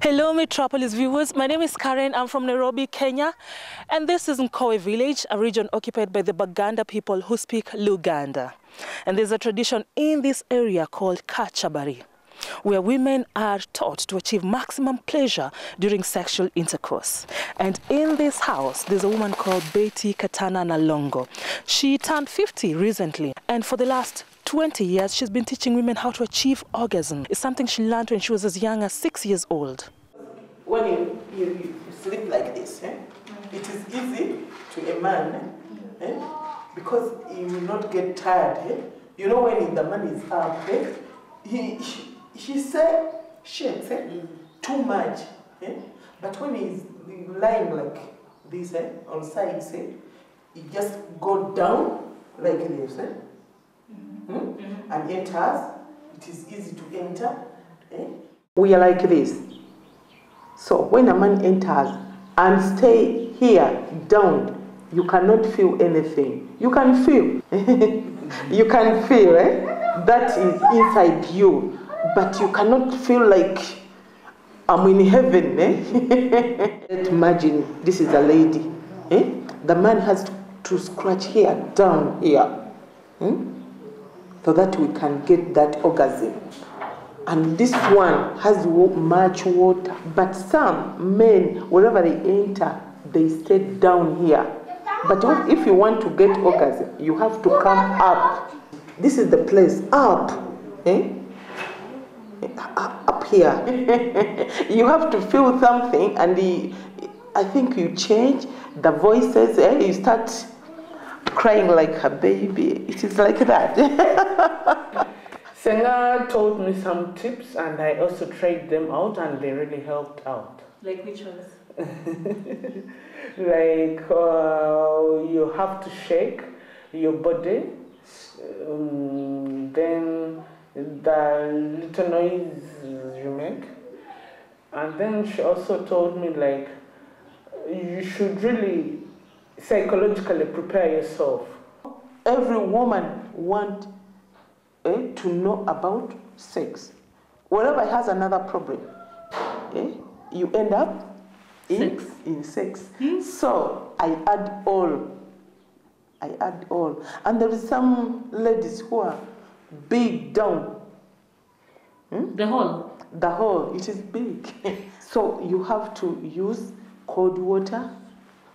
Hello, Metropolis viewers. My name is Karen. I'm from Nairobi, Kenya. And this is Nkowe village, a region occupied by the Baganda people who speak Luganda. And there's a tradition in this area called Kachabali, where women are taught to achieve maximum pleasure during sexual intercourse. And in this house, there's a woman called Betty Katana Nalongo. She turned 50 recently, and for the last 20 years, she's been teaching women how to achieve orgasm. It's something she learned when she was as young as six years old. When you, you, you sleep like this, eh, it is easy to a man eh, because he will not get tired. Eh? You know, when the man is up, eh, he, he, he say, shakes eh, too much. Eh? But when he's lying like this eh, on sides, eh, he just go down like this. Hmm? and enters, it is easy to enter. eh? We are like this. So when a man enters and stay here down, you cannot feel anything. You can feel. you can feel eh? that is inside you, but you cannot feel like I'm in heaven. Eh? Imagine this is a lady. Eh? The man has to, to scratch here down here. Hmm? So that we can get that orgasm. And this one has much water, but some men, wherever they enter, they stay down here. But if- you want to get orgasm, you have to come up. This is the place up, eh? Up here. you have to feel something, and the, I think you change the voices. Eh? You start crying like a baby. It is like that. Senga told me some tips and I also tried them out and they really helped out. Like which ones? Like uh, you have to shake your body, um, then the little noise you make. And then she also told me like you should really psychologically prepare yourself. Every woman want eh, to know about sex. Wherever has another problem, eh, you end up in Sex. In sex. So I add all. I add all. And there is some ladies who are big down. The whole. The hole, it is big. so you have to use cold water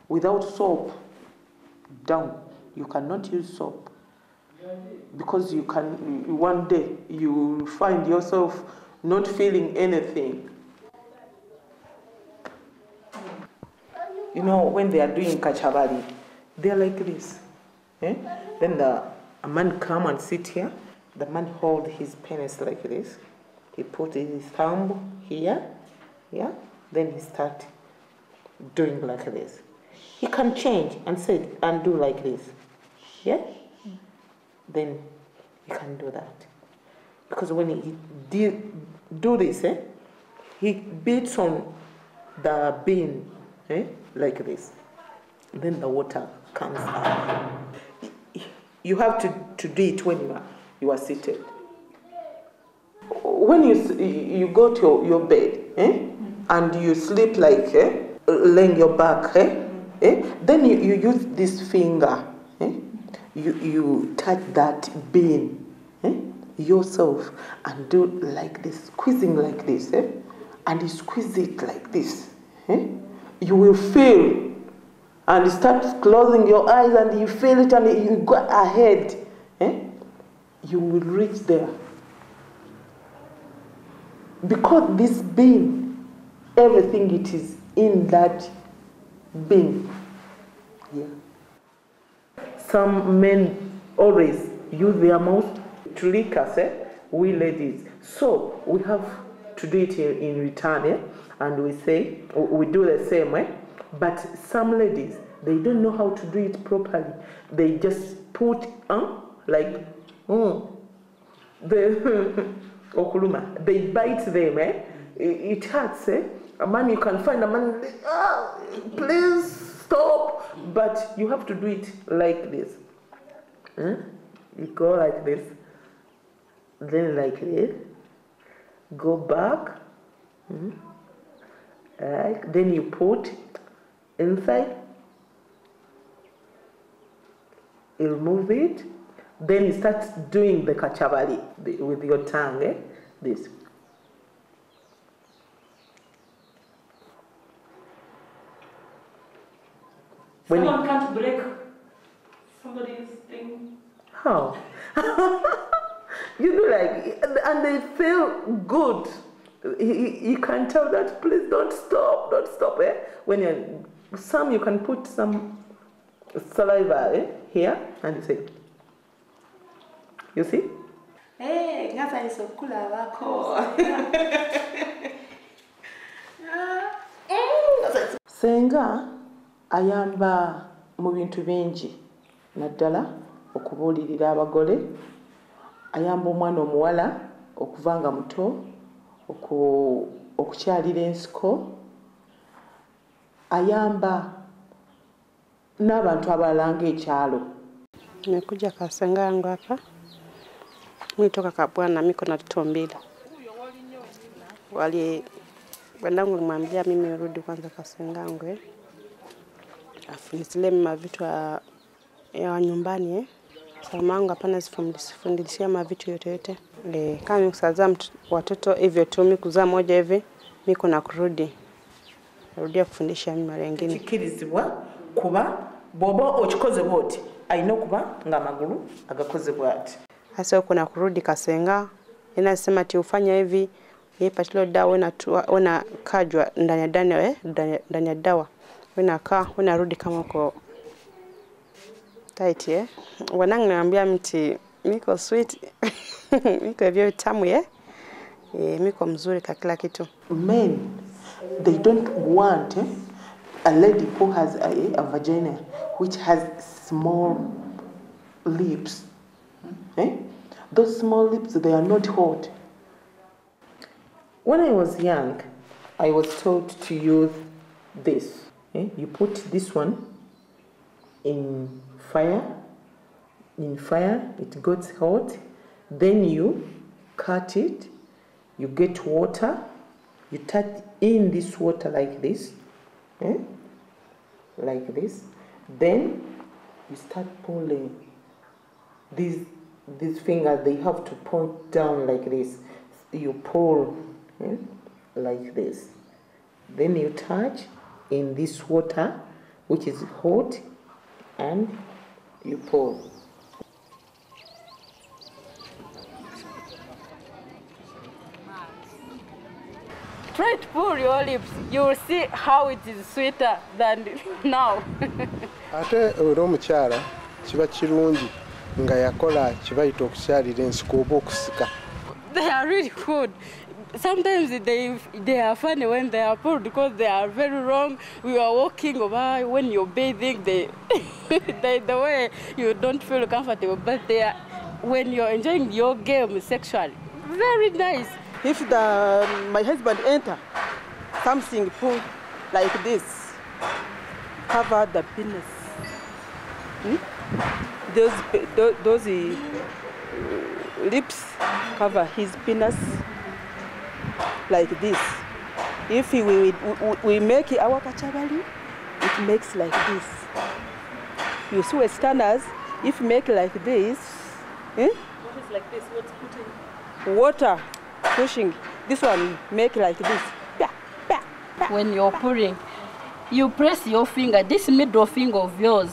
without soap down. You cannot use soap because you can one day you find yourself not feeling anything. You know when they are doing kachabali, they are like this. Eh? Then the a man come and sit here. The man hold his penis like this. He put his thumb here, yeah. Then he start doing like this. He can change and sit and do like this, yeah. Then he can do that because when he did do this, eh, he beats on the bean, eh, like this. Then the water comes out. You have to, to do it when you are you are seated. When you you go to your, your bed, eh, and you sleep like eh, laying your back, eh, eh, then you, you use this finger, eh, you you touch that bean, eh, yourself, and do like this, squeezing like this, eh, and you squeeze it like this, eh, you will feel and you start closing your eyes and you feel it and you go ahead, eh? you will reach there. Because this being, everything it is in that being. Yeah. Some men always use their mouth to lick us, eh? we ladies. So we have to do it in in return, eh? and we say, we do the same way. But some ladies, they don't know how to do it properly. They just put, like, mm, the okuluma, they bite them, eh? It, it hurts, eh? A man, you can find a man, ah, please stop. But you have to do it like this. Hmm? You go like this, then like this, go back, hmm? Right? Then you put inside. You remove it. Then you start doing the kachabali with your tongue. Eh? This. When you- Someone can't break somebody's thing. How? you know, like, and they feel good. You, you can tell that, please don't stop, don't stop. Eh? When you some, you can put some saliva eh? here and you say, you see? Eh, ngaza nisokulabako. senga ayamba mu bintu bingi naddala okubuulirira abagole ayamba omwana omuwala okuva nga muto oku- okukyalira ensiko ayamba n'abantu abalala ng'ekyalo Nimekuja Kasenga yangu hapa. Mimi toka Kabwana, miko na watoto mbili. Wali bwandangu alimwambia mimi nirudi kwanza Kasenga yangu. Afu nisile mavitu ya, ya nyumbani eh. Salama yangu hapana sifundishia mavitu yote yote. Eh, kama mimi watoto hivyo tu mimi kuzaa moja hivi miko na kurudi. rudia kufundisha mimi mara nyingine. kikirizibwa kuba bw'oba okikoze bw'oti alina okuba ng'amagulu agakoze bw'ati hasa uko na kurudi Kasenga, inasema ti ufanya hivi hii patilo dawa unatua- unakajwa ndani ya ndani eh, ndani ya dawa unakaa unarudi kama uko tight eh. Wanangu naambia mti miko sweet miko hivyo tamu eh. E, miko mzuri kwa kila kitu. men they don't want eh, a lady who has a, a vagina which has small lips eh? those small lips they are not hot when i was young i was taught to use this eh? you put this one in fire in fire it gets hot then you cut it you get water you touch in this water like this eh? like this then you start pulling these these fingers they have to point down like this you pull eh? like this then you touch in this water which is hot and you pour. Try to pull your lips. You will see how it is sweeter than now. ate era omukyala kiba kirungi nga yakola kibayita okukyalira ensiko oba okusika they are really good. Sometimes they they are funny when they are pulled because they are very wrong. We are walking over when you're bathing. They, they the way you don't feel comfortable, but they are when you're enjoying your game sexually. Very nice. if the my husband enter something pull like this cover the penis Hmm? those those uh, lips cover his penis like this if we we, we, we make our kachabali it makes like this you see westerners if make like this eh? What is like this? What's putting? water pushing this one make like this yeah, yeah. when you're pouring, you press your finger, this middle finger of yours,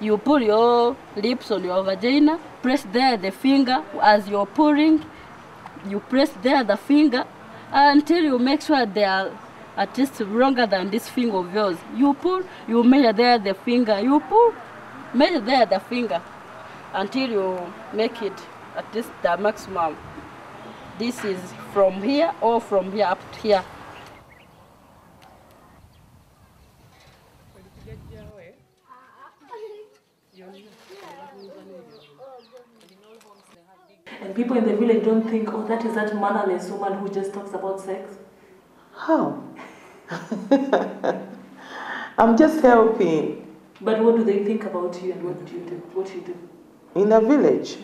you pull your lips on your vagina, press there the finger as you're pouring, you press there the finger until you make sure they are at least longer than this finger of yours. You pull, you measure there the finger, you pull, measure there the finger until you make it at least the maximum. This is from here or from here up to here. And people in the village don't think, oh, that is that mannerless woman who just talks about sex. how i'm just helping But what do they think about you and what do you do? What do you do? in a village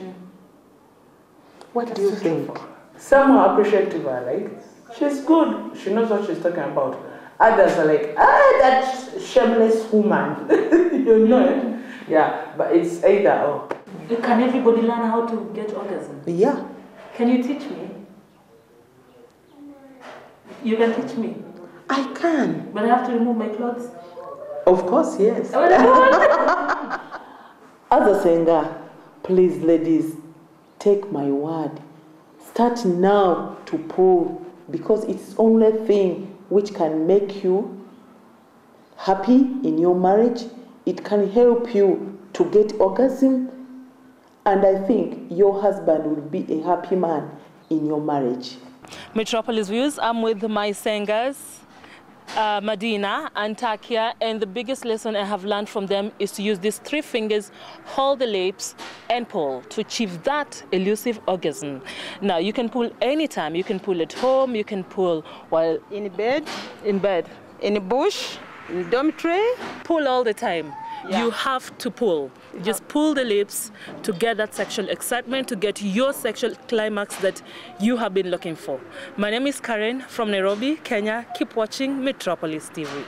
what do you think Some are appreciative, I like. She's good. She knows what she's talking about. Others are like, ah, that shameless woman. you know? Yeah, but it's either or. Can everybody learn how to get orgasm? Yeah. Can you teach me? You can teach me, I can. but I have to remove my clothes. Of course, yes. Oh I As a Senga, please, ladies, take my word. Start now to pull because it's only thing which can make you happy in your marriage. It can help you to get orgasm, and I think your husband will be a happy man in your marriage. Metropolis Views, I'm with my Sengas, uh, Medina and Takia, and the biggest lesson I have learned from them is to use these three fingers, hold the lips, and pull to achieve that elusive orgasm. Now, you can pull anytime. You can pull at home, you can pull while In bed, in bed. in a bush, in the dormitory. Pull all the time. Yeah. You have to pull. Just pull the lips to get that sexual excitement, to get your sexual climax that you have been looking for. My name is Karen from Nairobi, Kenya. Keep watching Metropolis TV.